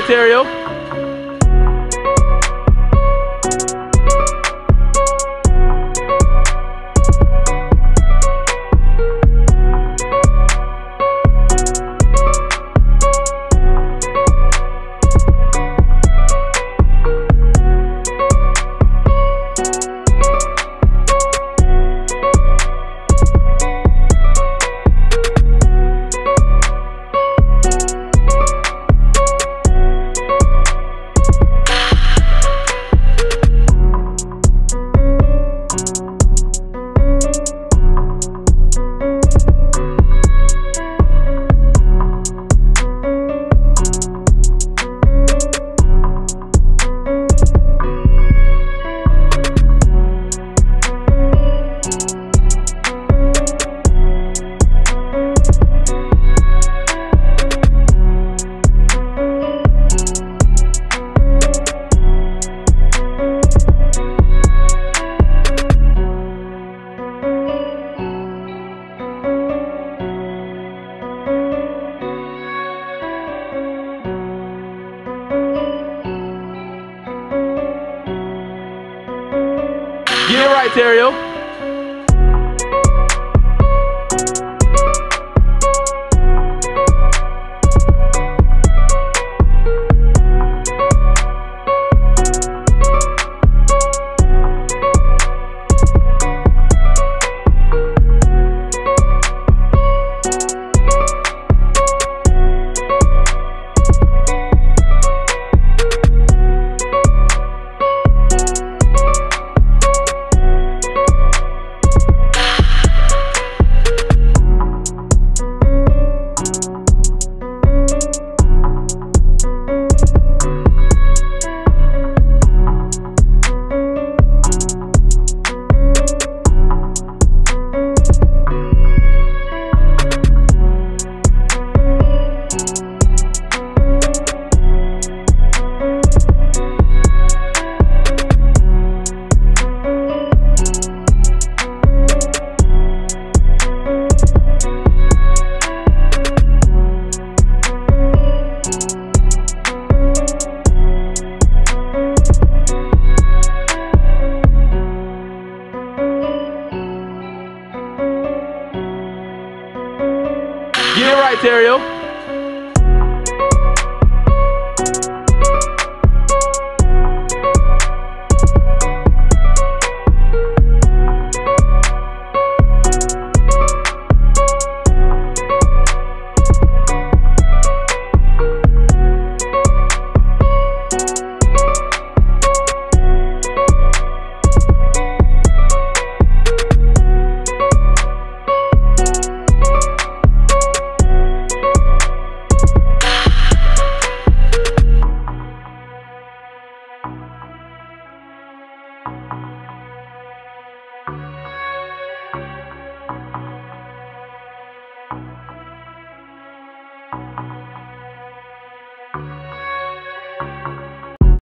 right, Terrio. It right, Terrio. Terrio.